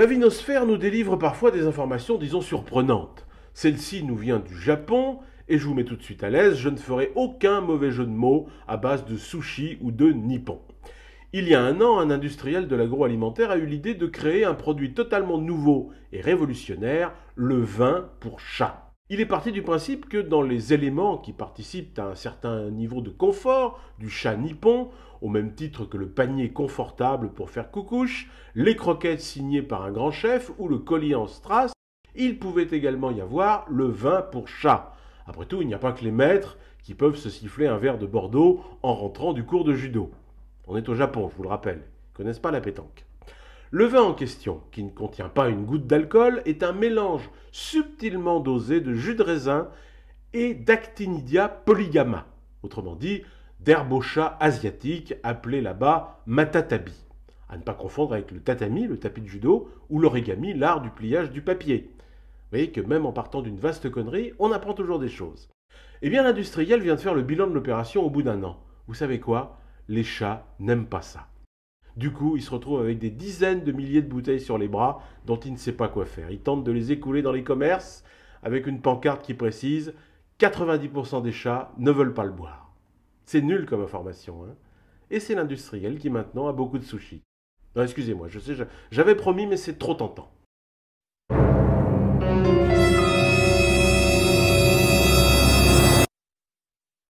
La vinosphère nous délivre parfois des informations, disons, surprenantes. Celle-ci nous vient du Japon, et je vous mets tout de suite à l'aise, je ne ferai aucun mauvais jeu de mots à base de sushi ou de nippon. Il y a un an, un industriel de l'agroalimentaire a eu l'idée de créer un produit totalement nouveau et révolutionnaire, le vin pour chat. Il est parti du principe que dans les éléments qui participent à un certain niveau de confort du chat nippon, au même titre que le panier confortable pour faire coucouche, les croquettes signées par un grand chef ou le collier en strass, il pouvait également y avoir le vin pour chat. Après tout, il n'y a pas que les maîtres qui peuvent se siffler un verre de Bordeaux en rentrant du cours de judo. On est au Japon, je vous le rappelle. Ils connaissent pas la pétanque. Le vin en question, qui ne contient pas une goutte d'alcool, est un mélange subtilement dosé de jus de raisin et d'Actinidia polygama, autrement dit d'herbe au chat asiatique appelé là-bas matatabi. À ne pas confondre avec le tatami, le tapis de judo, ou l'origami, l'art du pliage du papier. Vous voyez que même en partant d'une vaste connerie, on apprend toujours des choses. Eh bien, l'industriel vient de faire le bilan de l'opération au bout d'un an. Vous savez quoi? Les chats n'aiment pas ça. Du coup, il se retrouve avec des dizaines de milliers de bouteilles sur les bras dont il ne sait pas quoi faire. Il tente de les écouler dans les commerces avec une pancarte qui précise 90% des chats ne veulent pas le boire. C'est nul comme information. Hein Et c'est l'industriel qui maintenant a beaucoup de sushis. Non, excusez-moi, je sais, j'avais promis, mais c'est trop tentant.